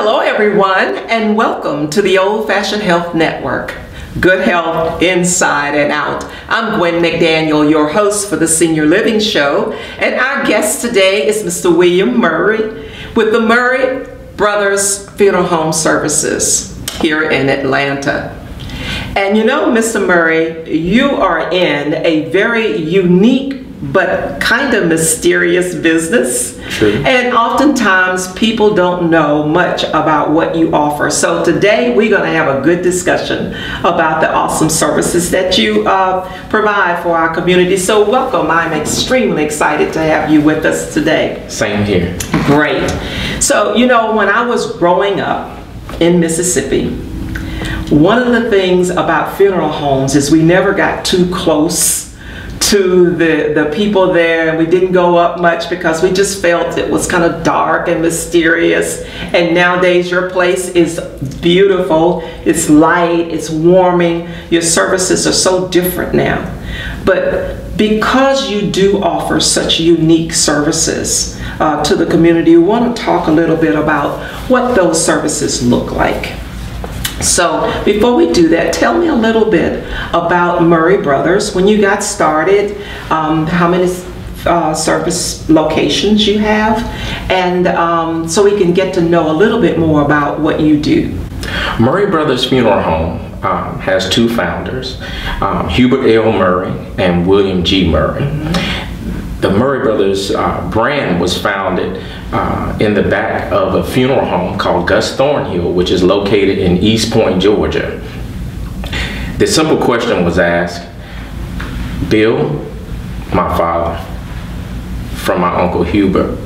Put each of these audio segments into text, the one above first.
Hello, everyone, and welcome to the Old Fashioned Health Network. Good health inside and out. I'm Gwen McDaniel, your host for the Senior Living Show, and our guest today is Mr. William Murray with the Murray Brothers Funeral Home Services here in Atlanta. And you know, Mr. Murray, you are in a very unique but kind of mysterious business. True. And oftentimes people don't know much about what you offer. So today we're going to have a good discussion about the awesome services that you uh, provide for our community. So welcome. I'm extremely excited to have you with us today. Same here. Great. So, you know, when I was growing up in Mississippi, one of the things about funeral homes is we never got too close to the, the people there and we didn't go up much because we just felt it was kind of dark and mysterious. And nowadays your place is beautiful it's light it's warming your services are so different now. But because you do offer such unique services uh, to the community we want to talk a little bit about what those services look like so before we do that, tell me a little bit about Murray Brothers. When you got started, um, how many uh, service locations you have, and um, so we can get to know a little bit more about what you do. Murray Brothers Funeral Home um, has two founders, um, Hubert L. Murray and William G. Murray. Mm -hmm the Murray Brothers uh, brand was founded uh, in the back of a funeral home called Gus Thornhill, which is located in East Point, Georgia. The simple question was asked, Bill, my father, from my uncle Hubert,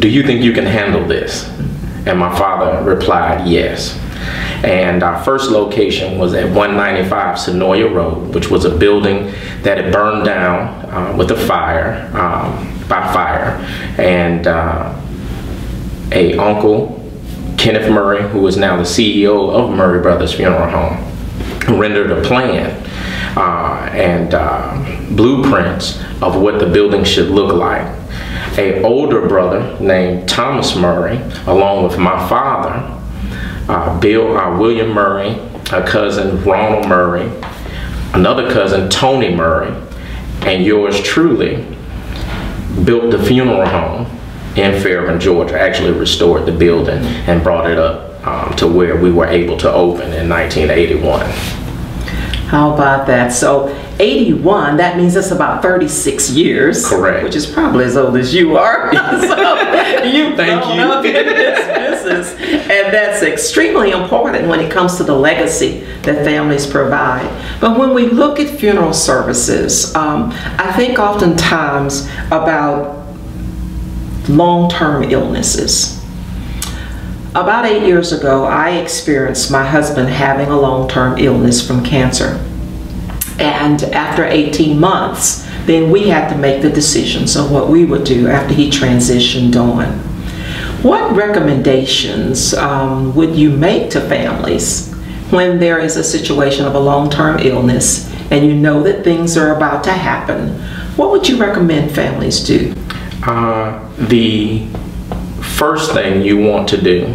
do you think you can handle this? And my father replied, yes. And our first location was at 195 Senoia Road, which was a building that had burned down uh, with a fire, um, by fire. And uh, a uncle, Kenneth Murray, who is now the CEO of Murray Brothers Funeral Home, rendered a plan uh, and uh, blueprints of what the building should look like. A older brother named Thomas Murray, along with my father, uh, Bill uh, William Murray, a cousin Ronald Murray, another cousin Tony Murray, and yours truly built the funeral home in Fairburn, Georgia. Actually restored the building and brought it up um, to where we were able to open in 1981. How about that? So 81, that means it's about 36 years. Correct. Which is probably as old as you are. so you've Thank you. in this business. And that's extremely important when it comes to the legacy that families provide. But when we look at funeral services, um, I think oftentimes about long-term illnesses. About eight years ago, I experienced my husband having a long-term illness from cancer. And after 18 months, then we had to make the decisions of what we would do after he transitioned on. What recommendations um, would you make to families when there is a situation of a long-term illness and you know that things are about to happen? What would you recommend families do? Uh, the first thing you want to do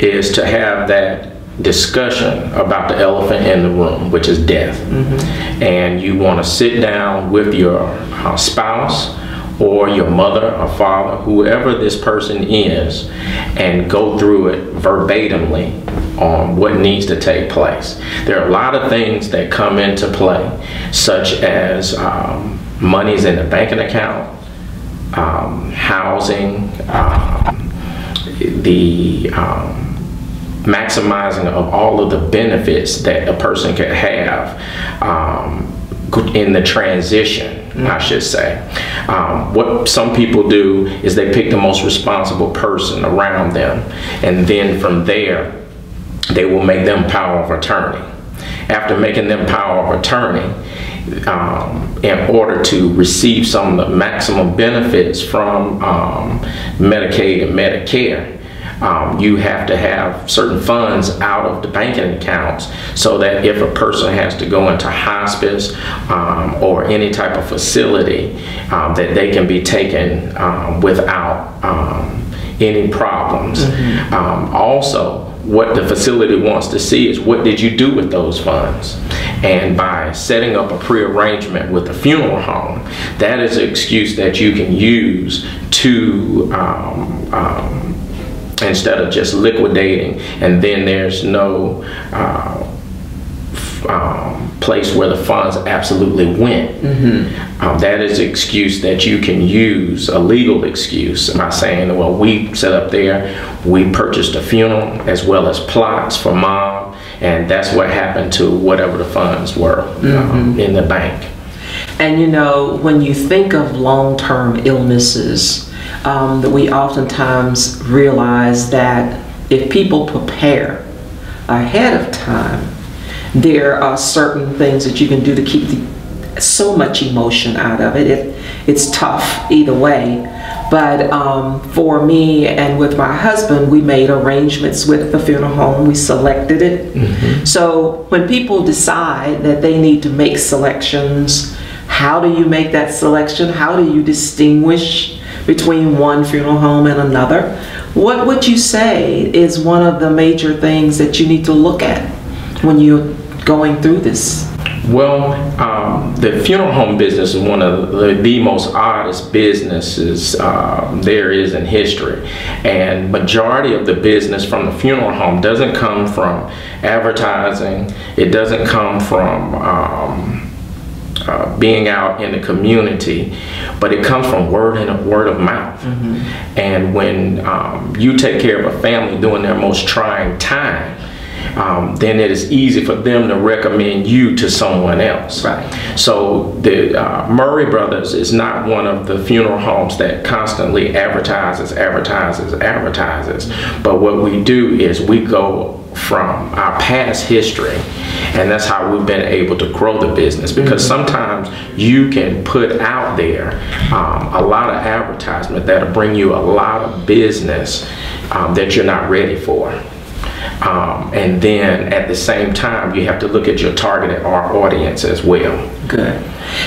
is to have that discussion about the elephant in the room, which is death. Mm-hmm. And you want to sit down with your uh, spouse or your mother or father, whoever this person is, and go through it verbatimly on what needs to take place. There are a lot of things that come into play, such as um, monies in the banking account, um, housing, um, the um, maximizing of all of the benefits that a person could have um, in the transition, mm-hmm. I should say. Um, what some people do is they pick the most responsible person around them, and then from there, they will make them power of attorney. After making them power of attorney, um, in order to receive some of the maximum benefits from um, Medicaid and Medicare, um, you have to have certain funds out of the banking accounts so that if a person has to go into hospice um, or any type of facility, um, that they can be taken um, without um, any problems. Um, also, what the facility wants to see is what did you do with those funds? And by setting up a pre-arrangement with the funeral home, that is an excuse that you can use to um, um, instead of just liquidating and then there's no uh, um, place where the funds absolutely went. Um, that is an excuse that you can use, a legal excuse, by saying, well, we set up there, we purchased a funeral as well as plots for mom, and that's what happened to whatever the funds were um, in the bank. And you know, when you think of long term illnesses, um, that we oftentimes realize that if people prepare ahead of time, there are certain things that you can do to keep the, so much emotion out of it. it it's tough either way. But um, for me and with my husband, we made arrangements with the funeral home. We selected it. So when people decide that they need to make selections, how do you make that selection? How do you distinguish between one funeral home and another? What would you say is one of the major things that you need to look at when you're going through this? Well, um, the funeral home business is one of the, the most oddest businesses um, there is in history, and majority of the business from the funeral home doesn't come from advertising. It doesn't come from um, uh, being out in the community, but it comes from word and word of mouth. And when um, you take care of a family during their most trying time, um, then it is easy for them to recommend you to someone else. Right. So the uh, Murray Brothers is not one of the funeral homes that constantly advertises, advertises, advertises. But what we do is we go from our past history, and that's how we've been able to grow the business. Because sometimes you can put out there um, a lot of advertisement that'll bring you a lot of business um, that you're not ready for. Um, and then at the same time, you have to look at your targeted audience as well. Good.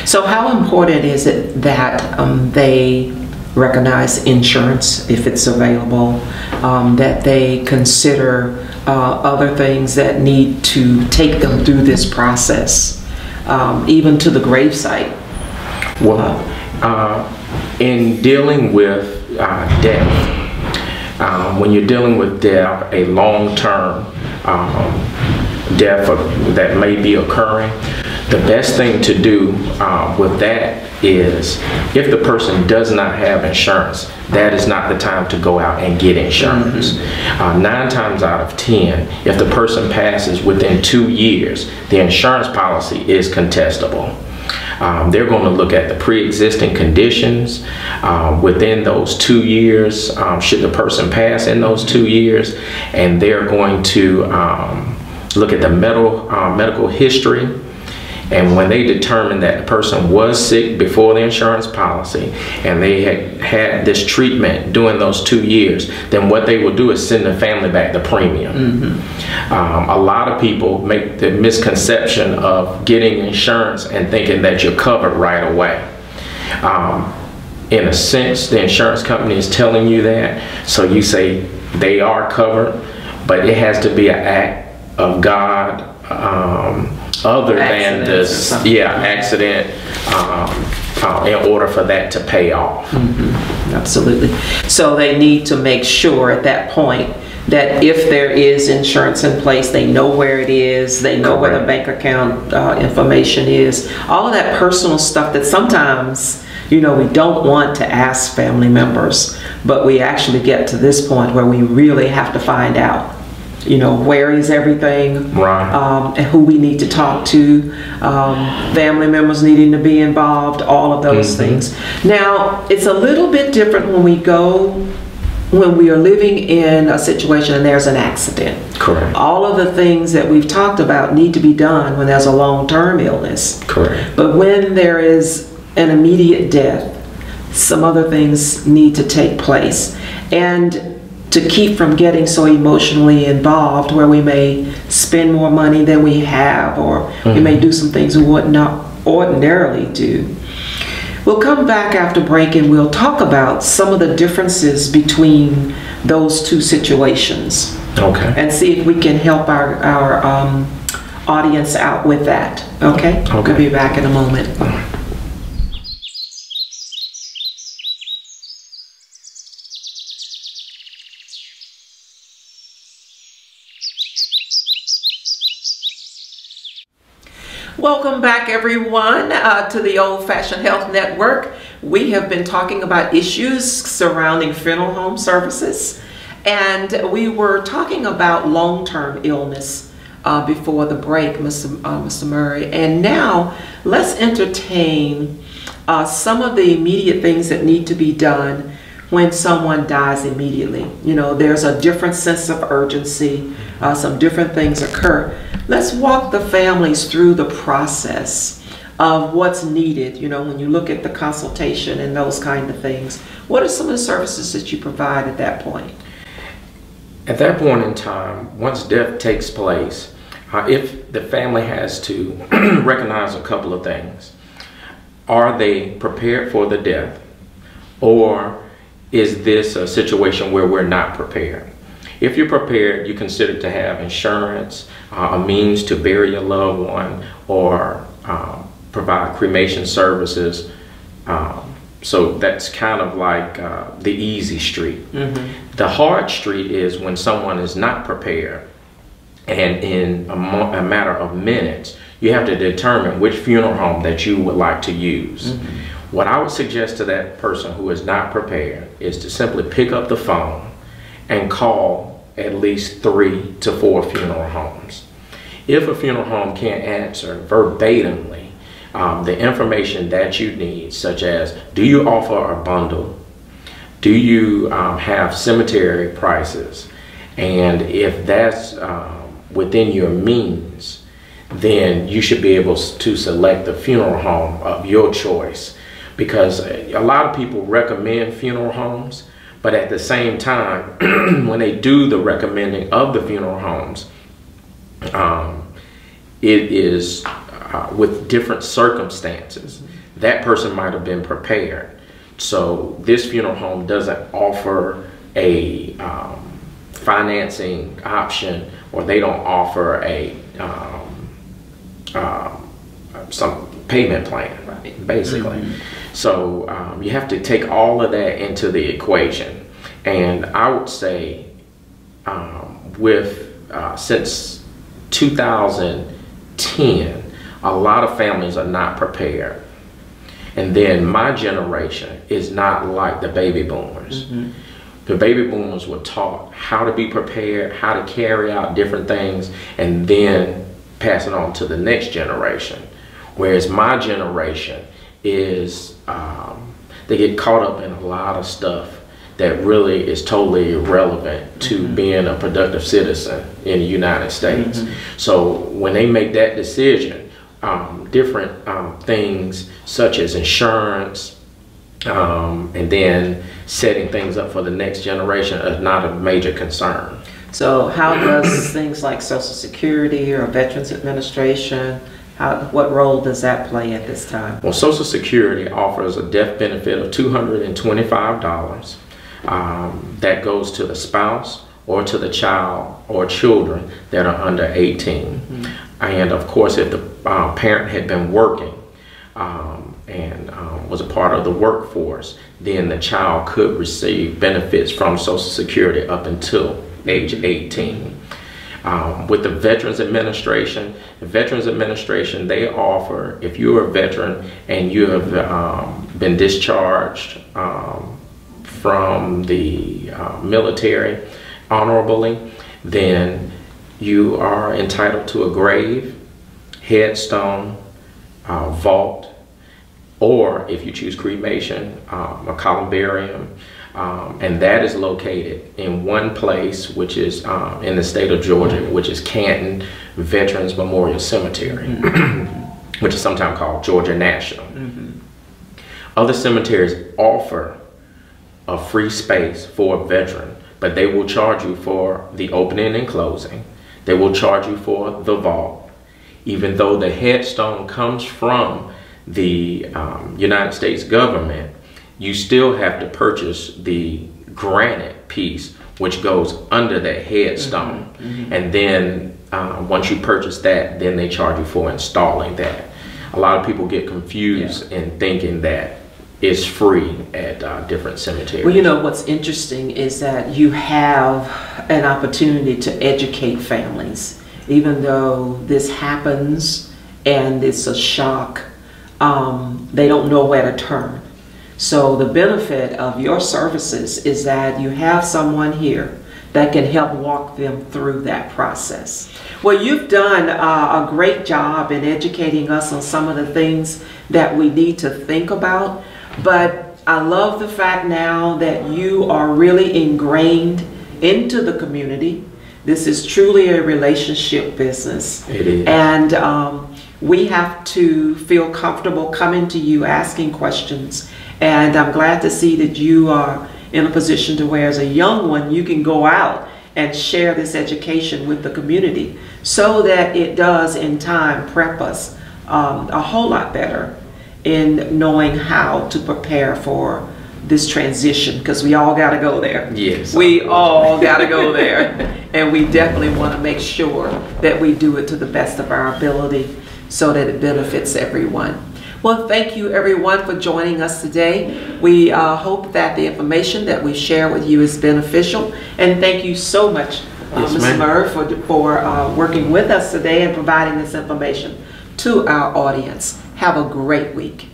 So, how important is it that um, they recognize insurance if it's available, um, that they consider uh, other things that need to take them through this process, um, even to the gravesite? Well, uh, in dealing with uh, death, um, when you're dealing with death, a long-term um, death that may be occurring, the best thing to do uh, with that is if the person does not have insurance, that is not the time to go out and get insurance. Uh, nine times out of ten, if the person passes within two years, the insurance policy is contestable. Um, they're going to look at the pre-existing conditions um, within those two years. Um, should the person pass in those two years, and they're going to um, look at the medical uh, medical history. And when they determine that the person was sick before the insurance policy and they had had this treatment during those two years, then what they will do is send the family back the premium. Um, a lot of people make the misconception of getting insurance and thinking that you're covered right away. Um, in a sense, the insurance company is telling you that, so you say they are covered, but it has to be an act of God um, other than this, yeah, accident, um, uh, in order for that to pay off. Absolutely. So they need to make sure at that point that if there is insurance in place, they know where it is, they know where the bank account uh, information is, all of that personal stuff that sometimes, you know, we don't want to ask family members, but we actually get to this point where we really have to find out, you know, where is everything? Right. um, and who we need to talk to, um, family members needing to be involved, all of those things. Now, it's a little bit different when we go, when we are living in a situation and there's an accident. Correct. All of the things that we've talked about need to be done when there's a long term illness. Correct. But when there is an immediate death, some other things need to take place. And to keep from getting so emotionally involved where we may spend more money than we have or we may do some things we would not ordinarily do. We'll come back after break and we'll talk about some of the differences between those two situations Okay. and see if we can help our, our um, audience out with that. Okay? Okay. We'll be back in a moment. Welcome back, everyone, uh, to the Old Fashioned Health Network. We have been talking about issues surrounding funeral home services, and we were talking about long term illness uh, before the break, Mr. Uh, Mr. Murray. And now let's entertain uh, some of the immediate things that need to be done when someone dies immediately. You know, there's a different sense of urgency, uh, some different things occur. Let's walk the families through the process of what's needed. You know, when you look at the consultation and those kind of things, what are some of the services that you provide at that point? At that point in time, once death takes place, uh, if the family has to recognize a couple of things, are they prepared for the death, or is this a situation where we're not prepared? If you're prepared, you consider to have insurance, uh, a means to bury your loved one, or um, provide cremation services. Um, so that's kind of like uh, the easy street. The hard street is when someone is not prepared, and in a, mo- a matter of minutes, you have to determine which funeral home that you would like to use. What I would suggest to that person who is not prepared is to simply pick up the phone and call at least three to four funeral homes. If a funeral home can't answer verbatimly um, the information that you need, such as do you offer a bundle? Do you um, have cemetery prices? And if that's um, within your means, then you should be able to select the funeral home of your choice. Because a lot of people recommend funeral homes, but at the same time, when they do the recommending of the funeral homes, um, it is uh, with different circumstances. That person might have been prepared. So this funeral home doesn't offer a um, financing option, or they don't offer a um, um, some payment plan, basically. So um, you have to take all of that into the equation. And I would say, um, with uh, since 2010, a lot of families are not prepared. And then my generation is not like the baby boomers. The baby boomers were taught how to be prepared, how to carry out different things, and then pass it on to the next generation. Whereas my generation is, um, they get caught up in a lot of stuff that really is totally irrelevant to being a productive citizen in the United States. So when they make that decision, um, different um, things such as insurance, um, and then setting things up for the next generation is not a major concern. So, how does things like Social Security or Veterans Administration, how, what role does that play at this time? Well, Social Security offers a death benefit of $225 um, that goes to the spouse or to the child or children that are under 18. And of course, if the uh, parent had been working um, and um, was a part of the workforce, then the child could receive benefits from Social Security up until age 18. Um, with the Veterans Administration, Veterans Administration, they offer, if you're a veteran and you have um, been discharged um, from the uh, military honorably, then you are entitled to a grave, headstone, uh, vault, or if you choose cremation, um, a columbarium, um, and that is located in one place, which is um, in the state of Georgia, which is Canton Veterans Memorial Cemetery, which is sometimes called Georgia National. Other cemeteries offer a free space for a veteran, but they will charge you for the opening and closing. They will charge you for the vault, even though the headstone comes from the um, United States government, you still have to purchase the granite piece, which goes under that headstone. Mm-hmm. And then uh, once you purchase that, then they charge you for installing that. A lot of people get confused yeah. in thinking that it's free at uh, different cemeteries. Well, you know what's interesting is that you have an opportunity to educate families, even though this happens and it's a shock. Um, they don't know where to turn. So the benefit of your services is that you have someone here that can help walk them through that process. Well, you've done uh, a great job in educating us on some of the things that we need to think about. But I love the fact now that you are really ingrained into the community. This is truly a relationship business. It is. And um, we have to feel comfortable coming to you asking questions. And I'm glad to see that you are in a position to where as a young one you can go out and share this education with the community so that it does in time prep us um, a whole lot better in knowing how to prepare for this transition because we all got to go there. Yes. We all got to go there. And we definitely want to make sure that we do it to the best of our ability so that it benefits everyone. Well, thank you everyone for joining us today. We uh, hope that the information that we share with you is beneficial. And thank you so much, uh, yes, Mr. Murray, for, for uh, working with us today and providing this information to our audience. Have a great week.